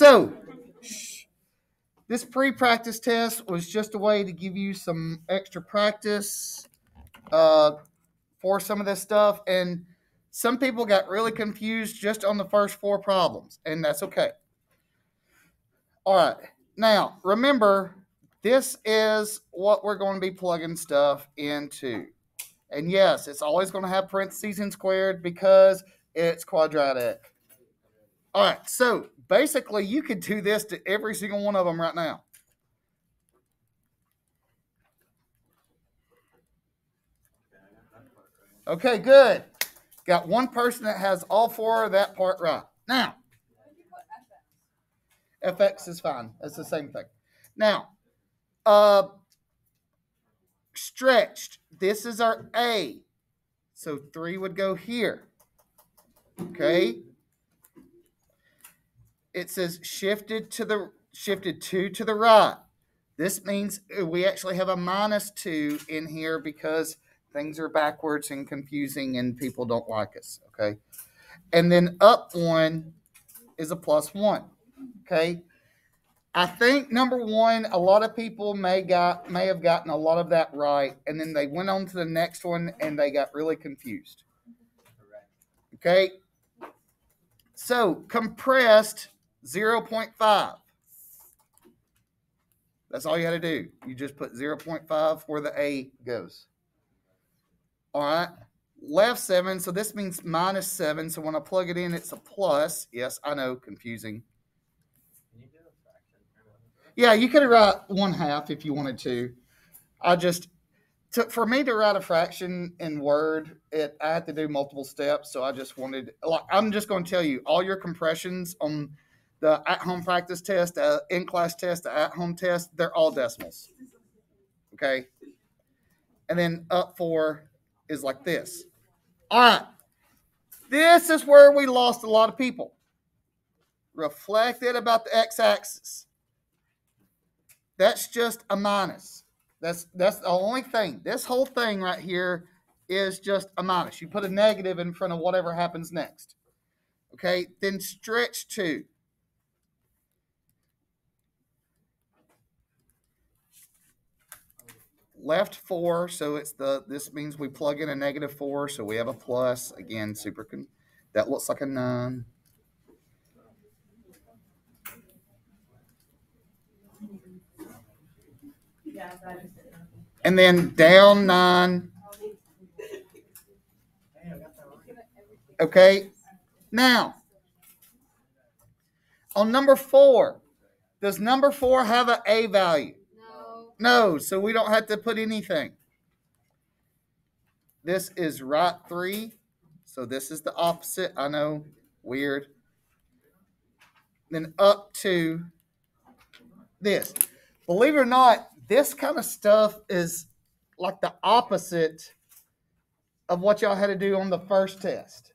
So, this pre-practice test was just a way to give you some extra practice uh, for some of this stuff, and some people got really confused just on the first four problems, and that's okay. All right, now remember, this is what we're going to be plugging stuff into. And yes, it's always going to have parentheses and squared because it's quadratic. All right, so basically you could do this to every single one of them right now. Okay, good. Got one person that has all four of that part right. Now, fx is fine. It's the same thing. Now, uh, stretched. This is our A. So 3 would go here. Okay? It says shifted to the shifted 2 to the right. This means uh, we actually have a minus 2 in here because things are backwards and confusing and people don't like us, okay? And then up 1 is a plus 1. Okay? I think number one, a lot of people may got may have gotten a lot of that right, and then they went on to the next one and they got really confused. Okay. So compressed 0.5. That's all you had to do. You just put 0.5 where the A goes. All right. Left 7. So this means minus 7. So when I plug it in, it's a plus. Yes, I know, confusing. Yeah, you could write one half if you wanted to. I just to, for me to write a fraction in Word, it I had to do multiple steps. So I just wanted like I'm just going to tell you all your compressions on the at-home practice test, the in-class test, the at-home test, they're all decimals. Okay, and then up four is like this. All right, this is where we lost a lot of people. Reflected about the x-axis. That's just a minus. That's that's the only thing. This whole thing right here is just a minus. You put a negative in front of whatever happens next. Okay, then stretch two. Left four, so it's the this means we plug in a negative four, so we have a plus. Again, super that looks like a nine. And then down nine. Okay. Now, on number four, does number four have an A value? No. So we don't have to put anything. This is right three. So this is the opposite. I know, weird. Then up to this. Believe it or not, this kind of stuff is like the opposite of what y'all had to do on the first test,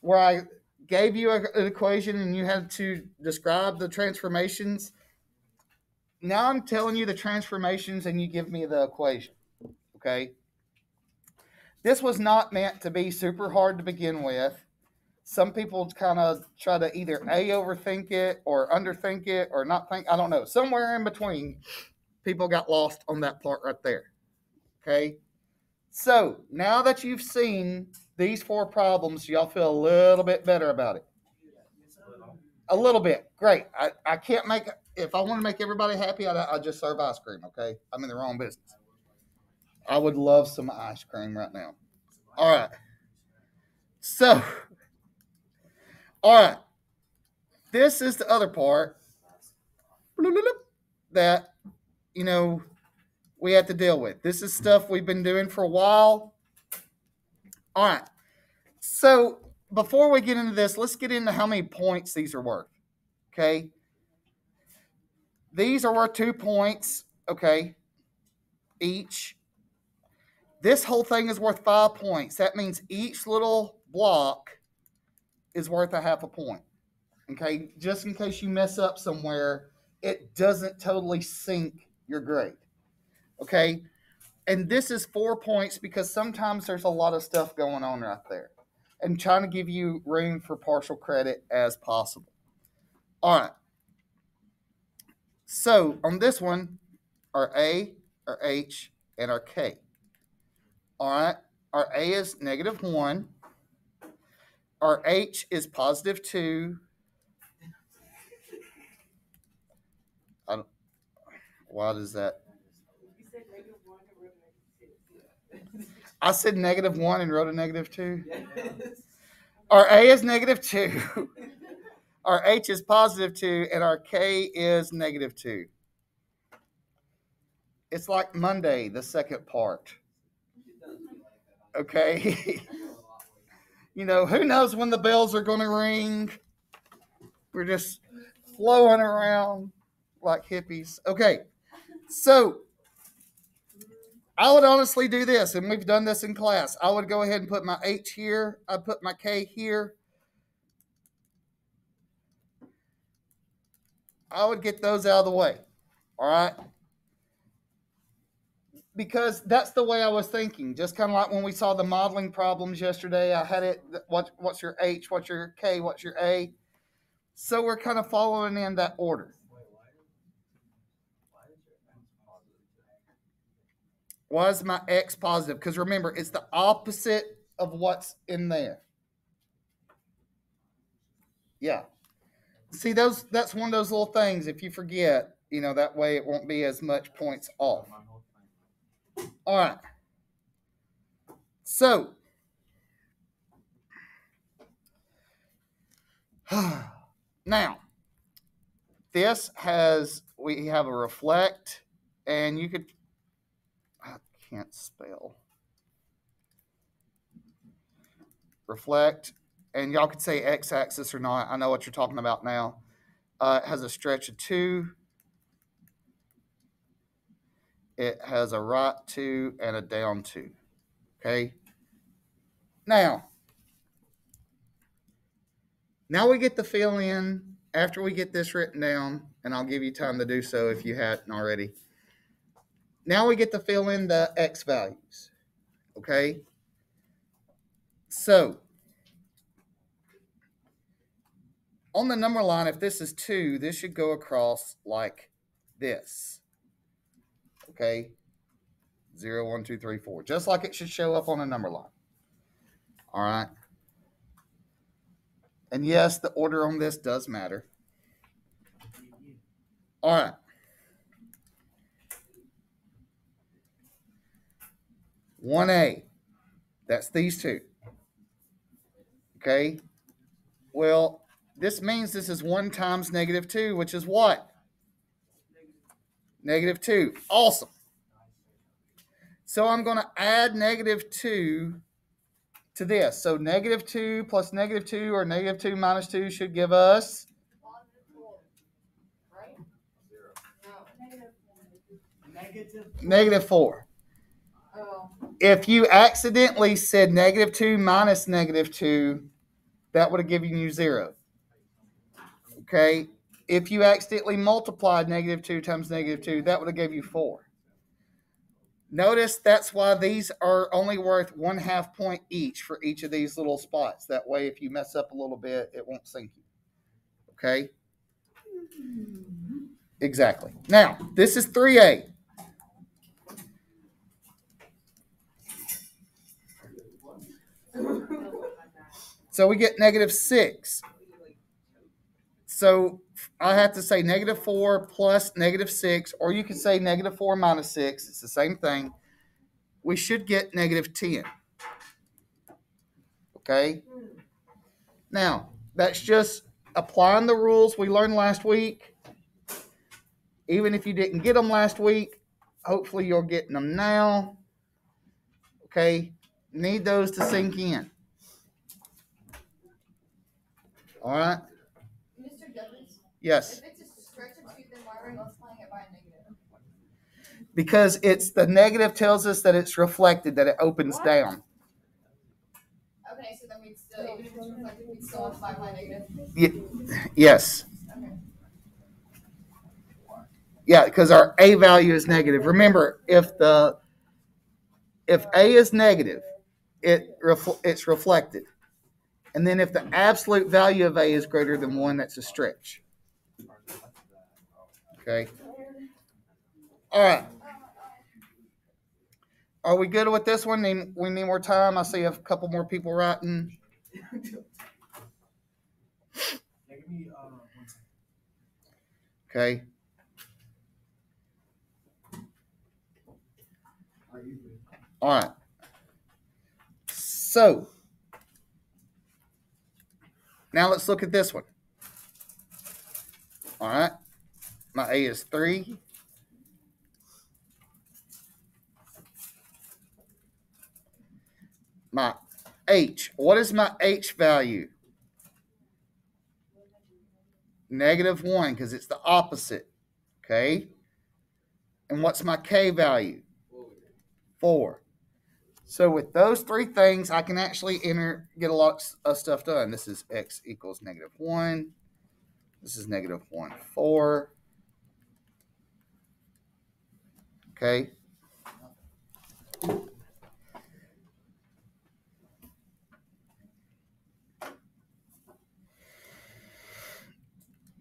where I gave you an equation and you had to describe the transformations. Now I'm telling you the transformations and you give me the equation. Okay. This was not meant to be super hard to begin with. Some people kind of try to either A, overthink it or underthink it or not think. I don't know. Somewhere in between people got lost on that part right there. Okay. So now that you've seen these four problems, y'all feel a little bit better about it. A little bit. Great. I, I can't make, if I want to make everybody happy, I, I just serve ice cream. Okay. I'm in the wrong business. I would love some ice cream right now. All right. So, all right. This is the other part that you know, we have to deal with. This is stuff we've been doing for a while. All right. So before we get into this, let's get into how many points these are worth. Okay. These are worth two points. Okay. Each. This whole thing is worth five points. That means each little block is worth a half a point. Okay. Just in case you mess up somewhere, it doesn't totally sink your grade. Okay. And this is four points because sometimes there's a lot of stuff going on right there and trying to give you room for partial credit as possible. All right. So on this one, our A, our H, and our K. All right, our A is negative 1. Our H is positive 2. I don't, why does that? I said negative 1 and wrote a negative 2. Our A is negative 2. Our H is positive 2, and our K is negative 2. It's like Monday, the second part. Okay. you know, who knows when the bells are going to ring? We're just flowing around like hippies. Okay. So I would honestly do this, and we've done this in class. I would go ahead and put my H here, I put my K here. I would get those out of the way. All right because that's the way I was thinking. Just kind of like when we saw the modeling problems yesterday, I had it. What, what's your H? What's your K? What's your A? So we're kind of following in that order. Why is my X positive? Because remember, it's the opposite of what's in there. Yeah. See, those that's one of those little things. If you forget, you know, that way it won't be as much points off. All right. So, now, this has, we have a reflect, and you could, I can't spell. Reflect, and y'all could say x axis or not. I know what you're talking about now. Uh, it has a stretch of two it has a right 2 and a down 2. Okay. Now, now we get the fill in after we get this written down, and I'll give you time to do so if you hadn't already. Now we get to fill in the x values. Okay. So on the number line, if this is 2, this should go across like this okay? Zero, one, two, three, four. Just like it should show up on a number line. All right. And yes, the order on this does matter. All right. One A. That's these two. Okay. Well, this means this is one times negative two, which is what? Negative 2. Awesome. So I'm going to add negative 2 to this. So negative 2 plus negative 2 or negative 2 minus 2 should give us Negative 4. Oh. If you accidentally said negative 2 minus negative 2, that would have given you 0. Okay? If you accidentally multiplied negative 2 times negative 2, that would have gave you 4. Notice that's why these are only worth one half point each for each of these little spots. That way, if you mess up a little bit, it won't sink you. Okay? Exactly. Now, this is 3A. So we get negative 6. So I have to say negative 4 plus negative 6, or you can say negative 4 minus 6. It's the same thing. We should get negative 10. Okay? Now, that's just applying the rules we learned last week. Even if you didn't get them last week, hopefully you're getting them now. Okay? Need those to sink in. All right? Yes. If it's a stretch of two, then why are we multiplying it by a negative? Because it's the negative tells us that it's reflected, that it opens What? down. Okay, so then we'd still, even if it's reflected, we'd still multiply by negative. Yes. Okay. Yeah, because our A value is negative. Remember, if the if A is negative, it refl- it's reflected. And then if the absolute value of A is greater than one, that's a stretch. Okay. All right. Are we good with this one? Need, we need more time. I see a couple more people writing. Okay. All right. So now let's look at this one. All right. My A is three. My H. What is my H value? Negative one because it's the opposite. Okay. And what's my K value? Four. So with those three things, I can actually enter get a lot of stuff done. This is x equals negative one. This is negative one four. Okay.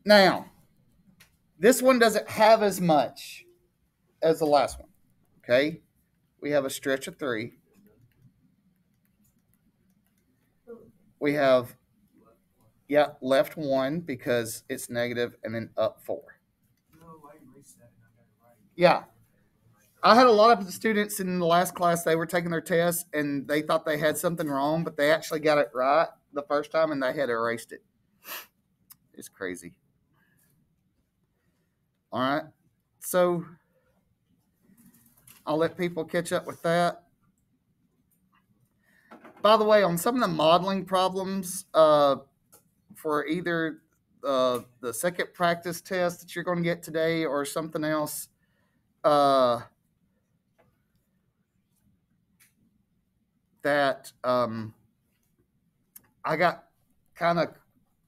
Now, this one doesn't have as much as the last one. Okay. We have a stretch of three. We have, yeah, left one because it's negative and then up four. No, I erased that and I got it right. Yeah. I had a lot of students in the last class, they were taking their test and they thought they had something wrong, but they actually got it right the first time and they had erased it. It's crazy. All right. So I'll let people catch up with that. By the way, on some of the modeling problems, uh, for either uh, the second practice test that you're going to get today or something else, uh, that um, I got kind of,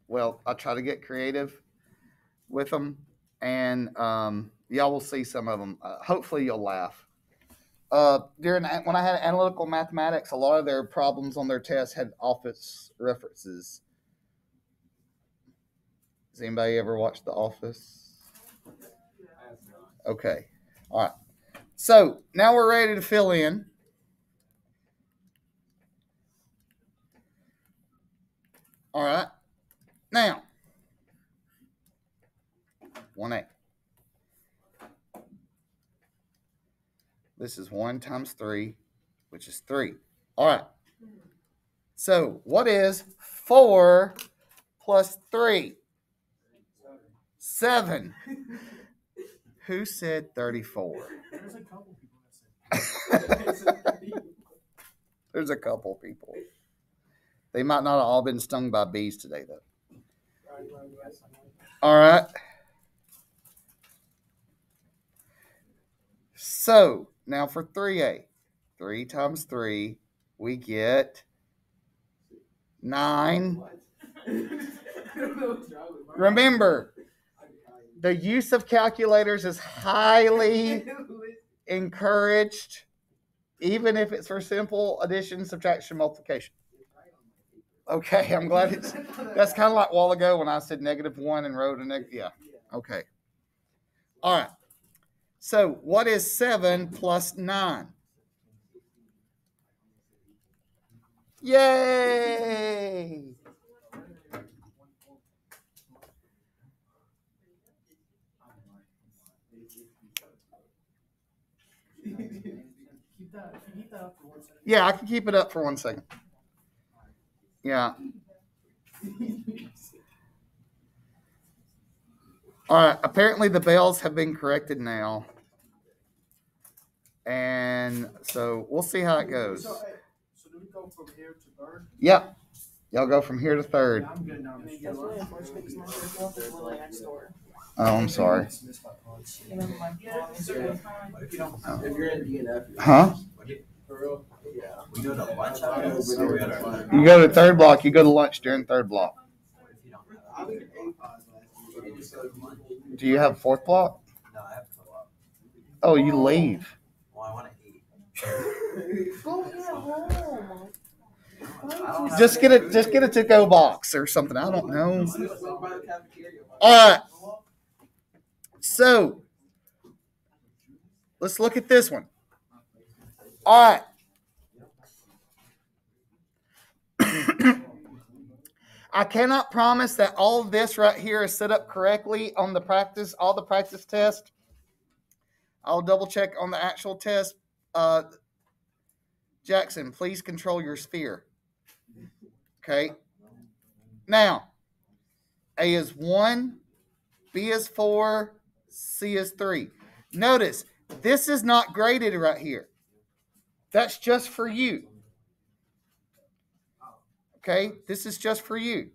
well, I try to get creative with them, and um, y'all will see some of them. Uh, hopefully, you'll laugh. Uh, during when I had analytical mathematics, a lot of their problems on their tests had office references. Has anybody ever watched The Office? Okay. All right. So now we're ready to fill in. All right. Now, 1A. This is 1 times 3, which is 3. All right. So, what is 4 plus 3? 7. Who said 34? There's a couple people that said. There's a couple people. They might not have all been stung by bees today, though. Right, right, yes, I know. All right. So now for 3A. 3 times 3, we get 9. Remember, the use of calculators is highly encouraged, even if it's for simple addition, subtraction, multiplication. Okay, I'm glad it's that's kind of like a while ago when I said negative one and wrote a negative. Yeah. Okay. All right. So what is seven plus nine? Yay! Keep that, if you keep that up for one second. Yeah, I can keep it up for one second. Yeah. All right. Apparently, the bells have been corrected now. And so we'll see how it goes. So, hey, so do we go from here to third? Yep. Y'all go from here to third. Yeah, I'm good now. Mr. That's really Lawrence. unfortunate because my first love is literally next door. Oh, I'm sorry. Missed my thoughts. You know, my mom is really fine. If you don't-. If you're in DNF, Huh? Go to You go to third block, you go to lunch during third block. Do you have fourth block? No, I have go up. Oh, you leave. Just get a just get a to go box or something. I don't know. All right. So let's look at this one. All right. I cannot promise that all this right here is set up correctly on the practice, all the practice test. I'll double check on the actual test. Uh, Jackson, please control your sphere. Okay. Now, A is one, B is four, C is three. Notice this is not graded right here. That's just for you. Okay, this is just for you.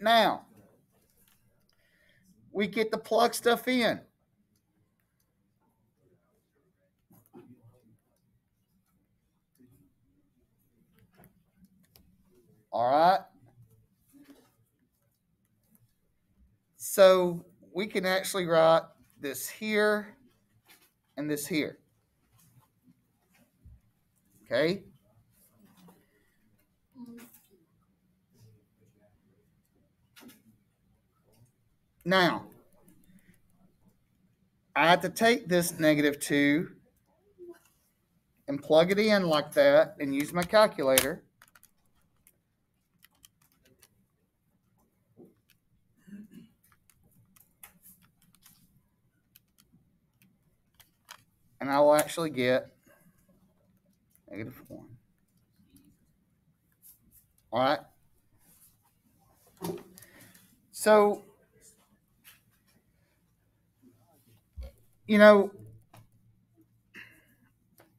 Now, we get to plug stuff in. All right. So we can actually write this here and this here. Okay. Now, I have to take this negative 2 and plug it in like that and use my calculator. And I will actually get negative 1. All right. So, you know,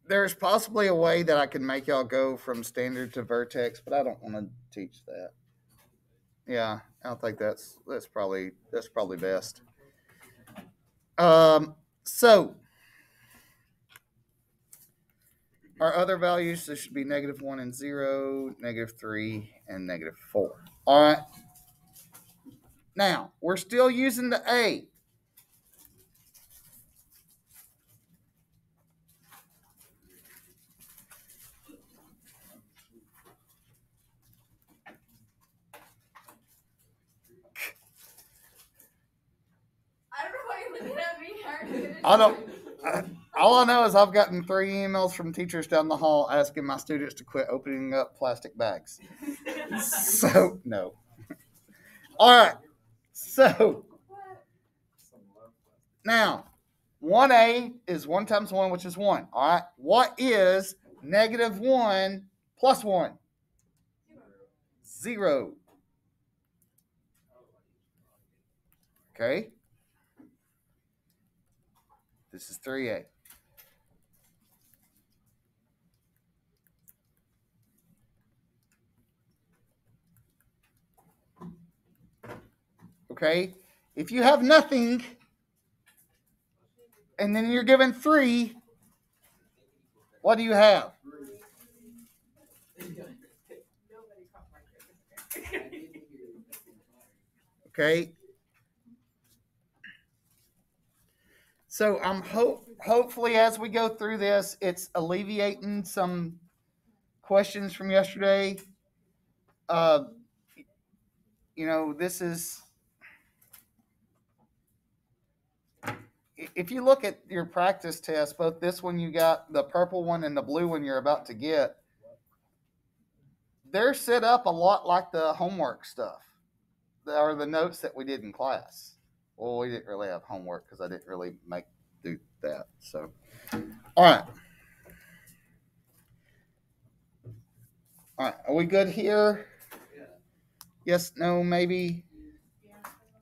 there's possibly a way that I can make y'all go from standard to vertex, but I don't want to teach that. Yeah, I don't think that's that's probably that's probably best. Um, so our other values, there should be negative one and zero, negative three, and negative four. All right. Now we're still using the A. I don't know why you're looking at me. I don't I know is I've gotten three emails from teachers down the hall asking my students to quit opening up plastic bags. So no. All right. So now, one A is one times one, which is one. All right. What is negative one plus one? Zero. Okay. This is 3A. Okay? If you have nothing and then you're given three, what do you have? Okay? So I'm hope hopefully as we go through this, it's alleviating some questions from yesterday. Uh, you know, this is if you look at your practice test, both this one you got, the purple one, and the blue one you're about to get, they're set up a lot like the homework stuff, or the notes that we did in class. Well, we didn't really have homework because I didn't really make do that. So, all right. All right, are we good here? Yes, no, maybe.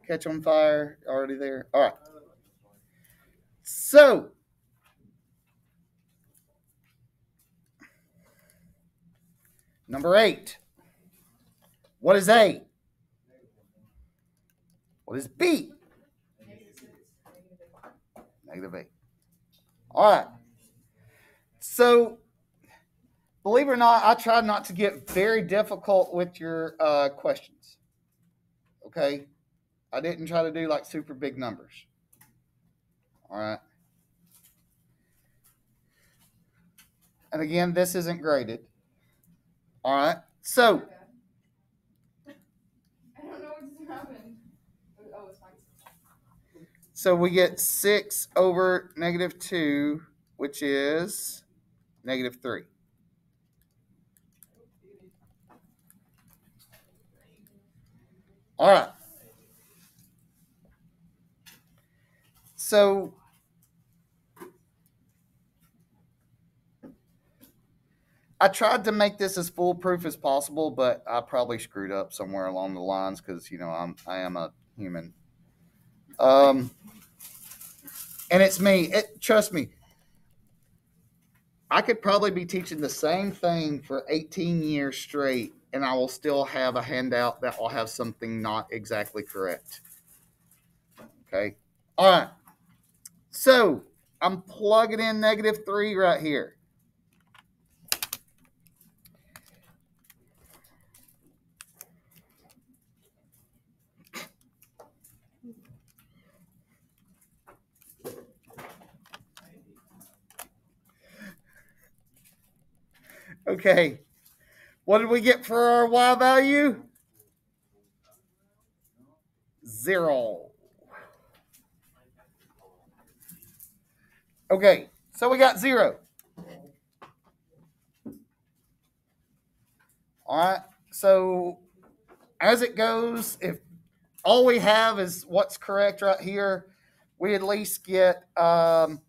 Catch on fire, already there. All right. So, number eight. What is A? What is B? Negative eight. All right. So, believe it or not, I tried not to get very difficult with your uh, questions. Okay. I didn't try to do like super big numbers. All right. And again, this isn't graded. All right. So, I don't know what just happened. Oh, so we get six over negative two, which is negative three. All right. So I tried to make this as foolproof as possible, but I probably screwed up somewhere along the lines because you know I'm I am a human. Um, and it's me. It, trust me. I could probably be teaching the same thing for 18 years straight, and I will still have a handout that will have something not exactly correct. Okay. All right. So I'm plugging in negative three right here. Okay. What did we get for our Y value? Zero. Okay, so we got zero. All right, so as it goes, if all we have is what's correct right here, we at least get um,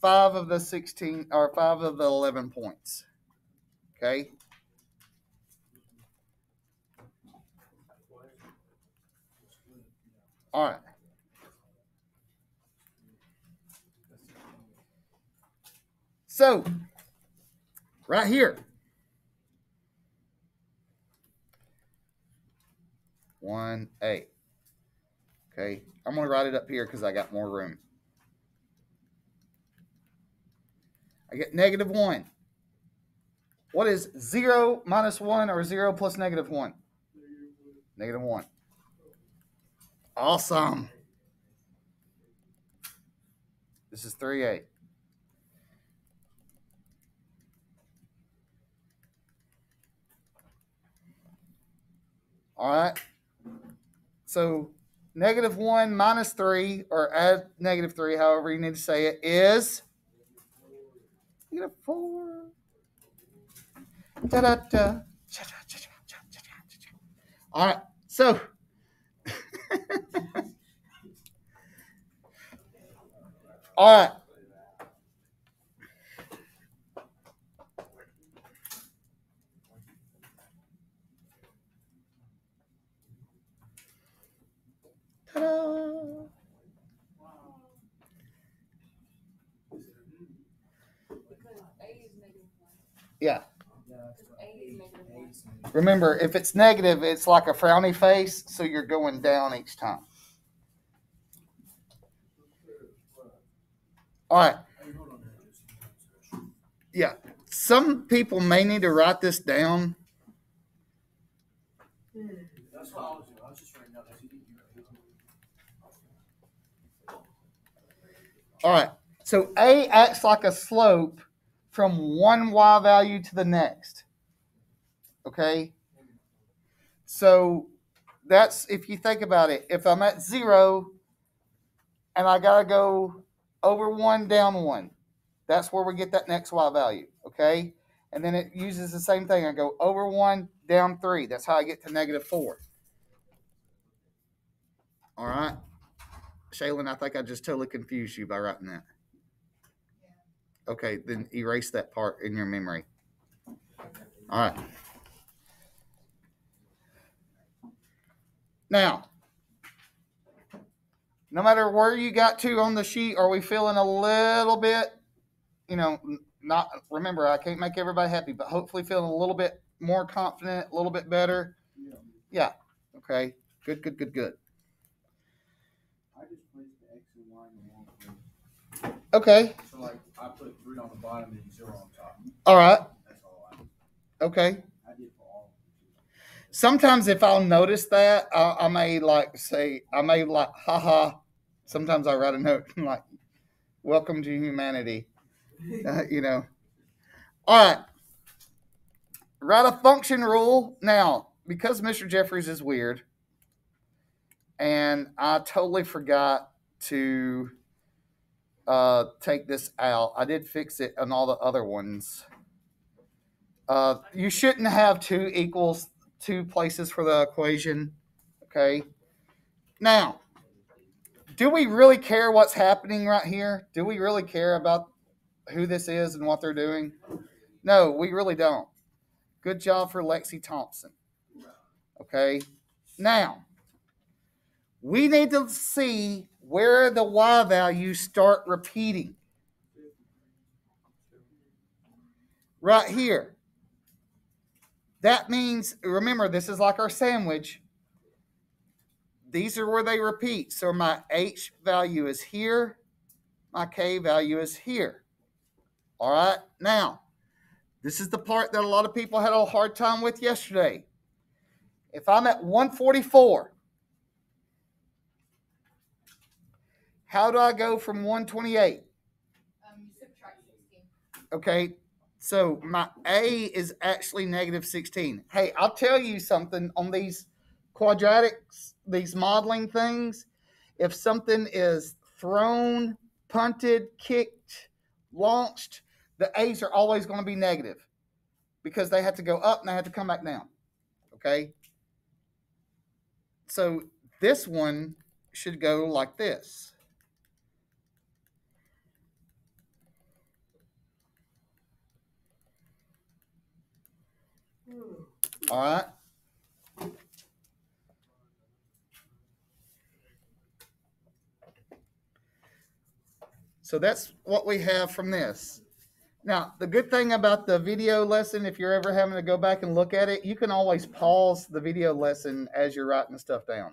five of the 16 or five of the 11 points. Okay. All right. So, right here. One A. Okay. I'm to write it up here because I got more room. I get negative one. What is 0 minus 1 or 0 plus negative 1? Negative 1. Awesome. This is 3A. All right. So negative 1 minus 3, or add negative 3, however you need to say it, is negative 4. Da, da, da. All right, so all right. Ta-da. Yeah. Because A is negative one. Remember, if it's negative, it's like a frowny face, so you're going down each time. All right. Yeah. Some people may need to write this down. All right. So A acts like a slope from one Y value to the next. Okay. So that's if you think about it. If I'm at zero and I got to go over one, down one, that's where we get that next Y value. Okay. And then it uses the same thing. I go over one, down three. That's how I get to negative four. All right. Shaylin, I think I just totally confused you by writing that. Okay, then erase that part in your memory. All right. Now, no matter where you got to on the sheet, are we feeling a little bit, you know, not, remember, I can't make everybody happy, but hopefully feeling a little bit more confident, a little bit better? Yeah. Okay. Good, good, good, good. I just placed the X and Y in the wrong place. Okay. So like, I put three on the bottom and zero on top. All right. That's all I. Okay. I did for all. Sometimes if I'll notice that, I, I may like say, I may like, haha. Sometimes I write a note like, welcome to humanity. Uh, you know. All right. Write a function rule. Now, because Mr. Jeffreys is weird, and I totally forgot to uh, take this out. I did fix it on all the other ones. Uh, you shouldn't have two equals two places for the equation. Okay. Now, do we really care what's happening right here? Do we really care about who this is and what they're doing? No, we really don't. Good job for Lexi Thompson. Okay. Now, we need to see where the y values start repeating. Right here. That means, remember, this is like our sandwich. These are where they repeat. So my h value is here, my k value is here. All right. Now, this is the part that a lot of people had a hard time with yesterday. If I'm at 144, how do I go from 128? Um, you subtract sixteen. Okay, so my A is actually negative 16. Hey, I'll tell you something on these quadratics, these modeling things. If something is thrown, punted, kicked, launched, the A's are always going to be negative because they have to go up and they have to come back down. Okay, so this one should go like this. All right. So that's what we have from this. Now, the good thing about the video lesson, if you're ever having to go back and look at it, you can always pause the video lesson as you're writing stuff down.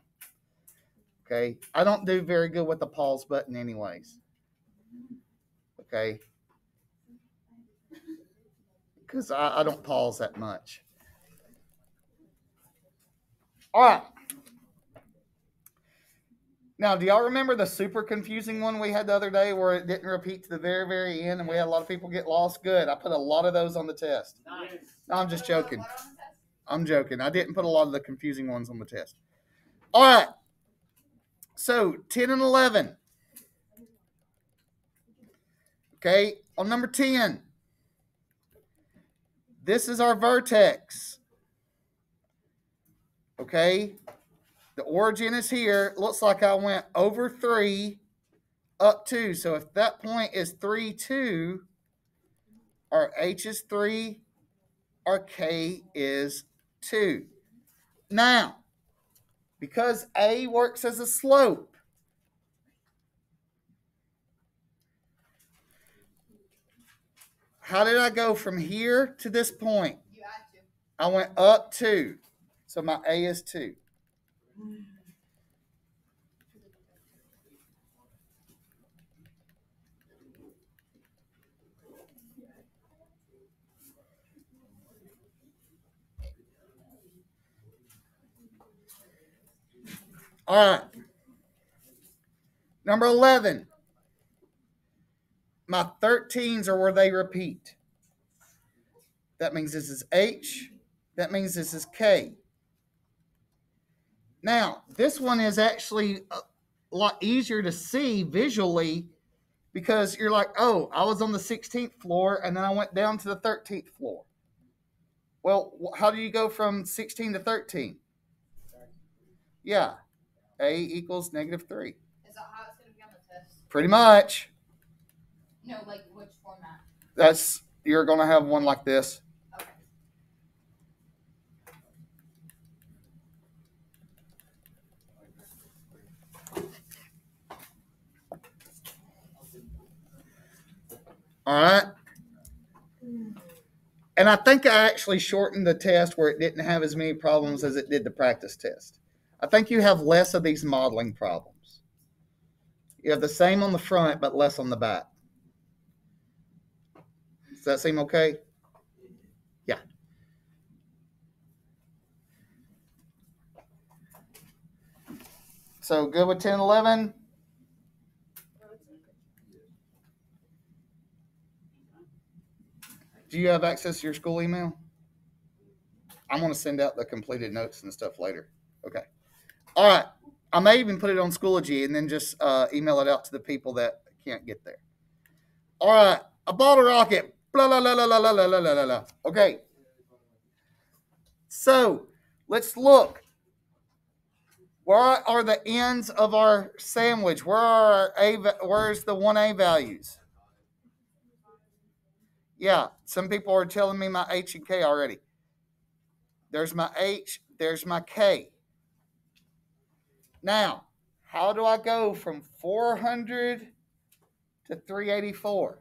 Okay. I don't do very good with the pause button, anyways. Okay. Because I, I don't pause that much. All right. Now, do y'all remember the super confusing one we had the other day where it didn't repeat to the very, very end and we had a lot of people get lost? Good. I put a lot of those on the test. Nice. No, I'm just joking. what on the test? I'm joking. I didn't put a lot of the confusing ones on the test. All right. So 10 and 11. Okay. On number 10, this is our vertex. Okay. The origin is here. It looks like I went over 3 up 2. So if that point is 3, 2, our H is 3, our K is 2. Now, because A works as a slope, how did I go from here to this point? You add two. I went up 2. So my A is 2. All right. Number 11. My 13s are where they repeat. That means this is H. That means this is K. Now, this one is actually a lot easier to see visually because you're like, oh, I was on the 16th floor and then I went down to the 13th floor. Well, how do you go from 16 to 13? Yeah, A equals negative 3. Is that how it's gonna be on the test? Pretty much. No, like which format? That's you're going to have one like this. All right. And I think I actually shortened the test where it didn't have as many problems as it did the practice test. I think you have less of these modeling problems. You have the same on the front, but less on the back. Does that seem okay? Yeah. So good with 10, 11? Do you have access to your school email? I'm going to send out the completed notes and stuff later. Okay. All right. I may even put it on Schoology and then just uh, email it out to the people that can't get there. All right, a bottle rocket. Blah blah blah blah blah blah blah blah blah. Okay. So let's look. Where are the ends of our sandwich? Where are our a? Where's the one a values? Yeah, some people are telling me my H and K already. There's my H. There's my K. Now, how do I go from 400 to 384?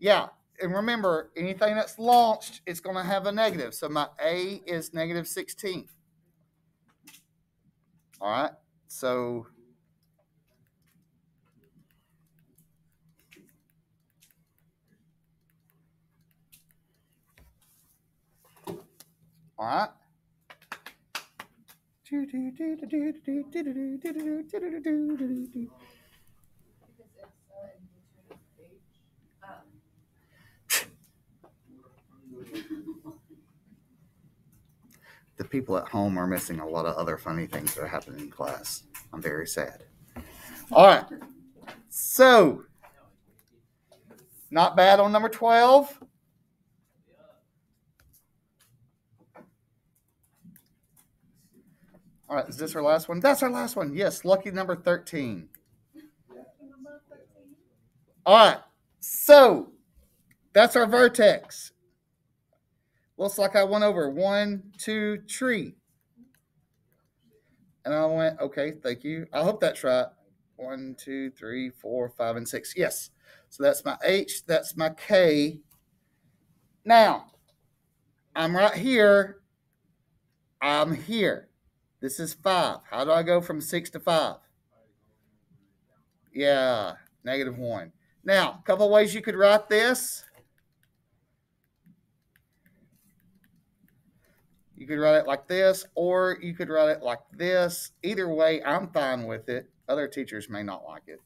Yeah, and remember, anything that's launched, it's going to have a negative. So my A is negative 16. All right, so all right. The people at home are missing a lot of other funny things that are happening in class. I'm very sad. All right. So, not bad on number 12. All right, is this our last one? That's our last one. Yes, lucky number 13. All right, so that's our vertex. Looks like I went over one, two, three. And I went, okay, thank you. I hope that's right. One, two, three, four, five, and six. Yes. So that's my H, that's my K. Now, I'm right here. I'm here. This is five. How do I go from six to five? Yeah, negative one. Now, a couple ways you could write this. You could write it like this, or you could write it like this. Either way, I'm fine with it. Other teachers may not like it,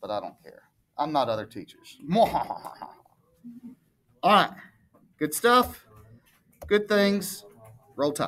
but I don't care. I'm not other teachers. All right. Good stuff. Good things. Roll tide.